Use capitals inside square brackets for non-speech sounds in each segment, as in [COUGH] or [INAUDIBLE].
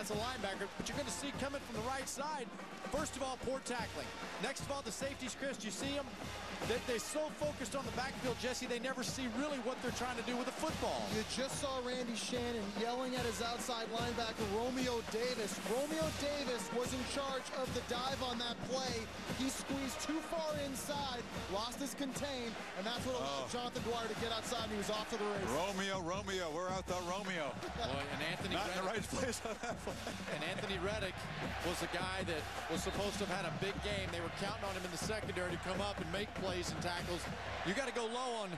as a linebacker, but you're going to see coming from the right side. First of all, poor tackling. Next of all, the safeties, Chris, you see them? They, they're so focused on the backfield, Jesse, they never see really what they're trying to do with the football. You just saw Randy Shannon yelling at his outside linebacker, Romeo Davis. Romeo Davis was in charge of the dive on that play. He squeezed too far inside, lost his contain, and that's what allowed Oh. Jonathan Dwyer to get outside, and he was off to the race. Romeo, Romeo, we're out there, Romeo. Boy, and Anthony Not in the right place on that play. And Anthony Reddick was the guy that was supposed to have had a big game. They were counting on him in the secondary to come up and make plays and tackles. You got to go low on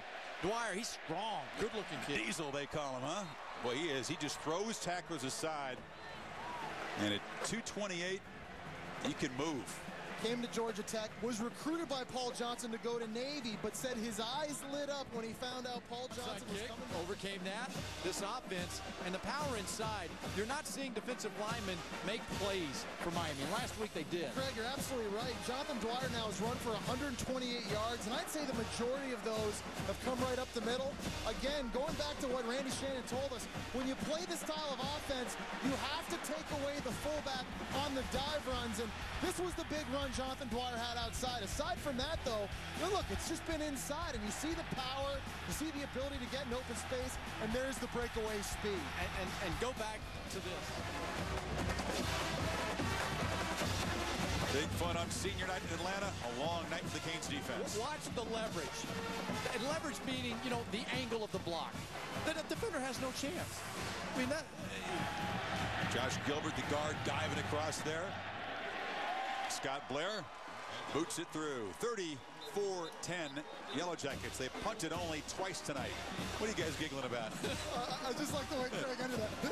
Dwyer. He's strong, good-looking kid. Diesel, they call him, huh? Well, he is. He just throws tacklers aside. And at 228, he can move. Came to Georgia Tech, was recruited by Paul Johnson to go to Navy, but said his eyes lit up when he found out Paul Johnson was coming. overcame that. This offense and the power inside. You're not seeing defensive linemen make plays for Miami. Last week they did. Craig, you're absolutely right. Jonathan Dwyer now has run for 128 yards, and I'd say the majority of those have come right up the middle. Again, going back to what Randy Shannon told us, when you play this style of offense, you have to take away the fullback on the dive runs, and this was the big run Jonathan Dwyer had outside. Aside from that, though, you look, it's just been inside, and you see the power, you see the ability to get in open space, and there's the breakaway speed. And, and, and go back to this. Big fun on senior night in Atlanta. A long night for the Canes defense. Watch the leverage. And leverage meaning, you know, the angle of the block. The, the defender has no chance. I mean, that. Josh Gilbert, the guard, diving across there. Scott Blair boots it through. 34-10 Yellow Jackets. They punted only twice tonight. What are you guys giggling about? [LAUGHS] I just like the way Craig ended that. [LAUGHS]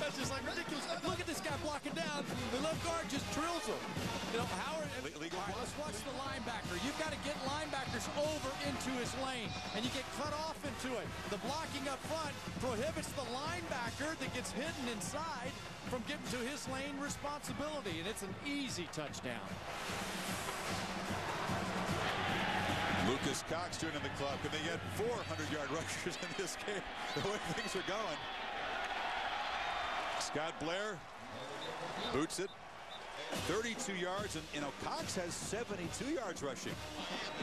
That's just like ridiculous. Look at this guy blocking down. The left guard just drills him. You know, Howard. Le- legal All right, let's watch the linebacker. You've got to get linebackers over lane, and you get cut off into it. The blocking up front prohibits the linebacker that gets hidden inside from getting to his lane responsibility, and it's an easy touchdown. Lucas Cox joining the club. Can they get 400-yard rushers in this game? [LAUGHS] The way things are going. Scott Blair boots it. 32 yards, and you know Cox has 72 yards rushing.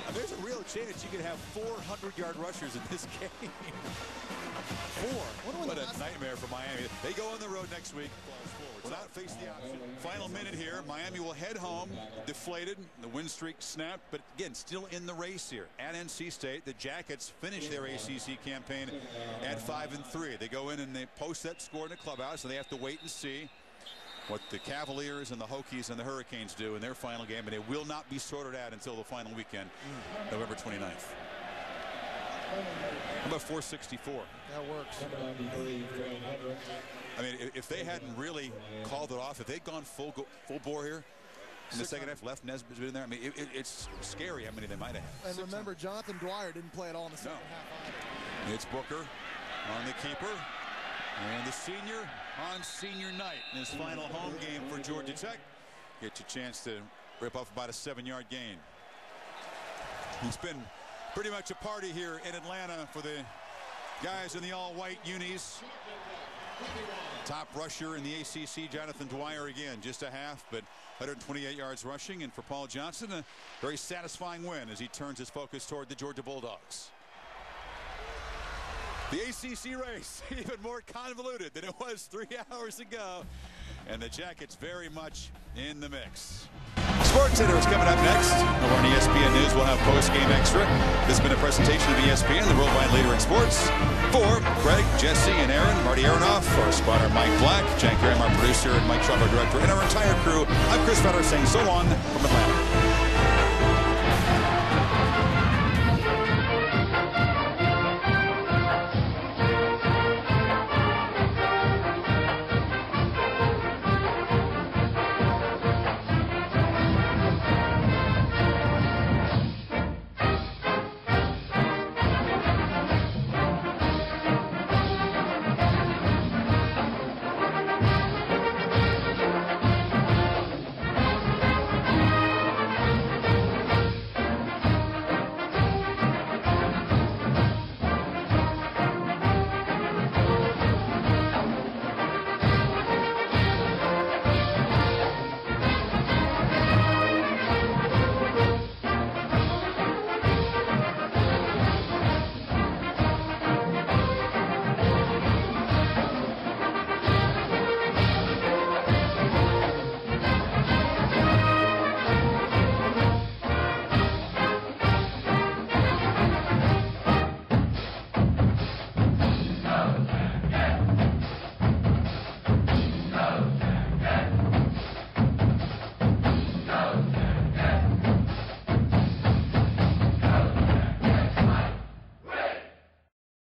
Now, there's a real chance you could have 400-yard rushers in this [LAUGHS] game. Four. What a nightmare for Miami. They go on the road next week. Will not face the option. Final minute here. Miami will head home, deflated. The win streak snapped, but again, still in the race here. At NC State, the Jackets finish their ACC campaign at five and three. They go in and they post that score in the clubhouse, and they have to wait and see what the Cavaliers and the Hokies and the Hurricanes do in their final game, and it will not be sorted out until the final weekend, November 29th. How about 464? That works. I mean, if- they hadn't really called it off, if they'd gone full go, full bore here in the second half, left Nesbitt in there, I mean, it, it, it's scary how many they might have. And remember, Jonathan Dwyer didn't play at all in the second half. either. It's Booker on the keeper. And the senior on senior night in his final home game for Georgia Tech. Gets a chance to rip off about a seven-yard gain. It's been pretty much a party here in Atlanta for the guys in the all-white unis. Top rusher in the ACC, Jonathan Dwyer again, just a half, but 128 yards rushing. And for Paul Johnson, a very satisfying win as he turns his focus toward the Georgia Bulldogs. The ACC race, [LAUGHS] even more convoluted than it was three [LAUGHS] hours ago. And the Jackets very much in the mix. Sports Center is coming up next. Over on ESPN News, we'll have post-game extra. This has been a presentation of ESPN, the worldwide leader in sports. For Craig, Jesse, and Erin, Marty Aronoff, our spotter Mike Black, Jack Graham, our producer, and Mike Schwab, our director, and our entire crew, I'm Chris Fowler saying so long from Atlanta.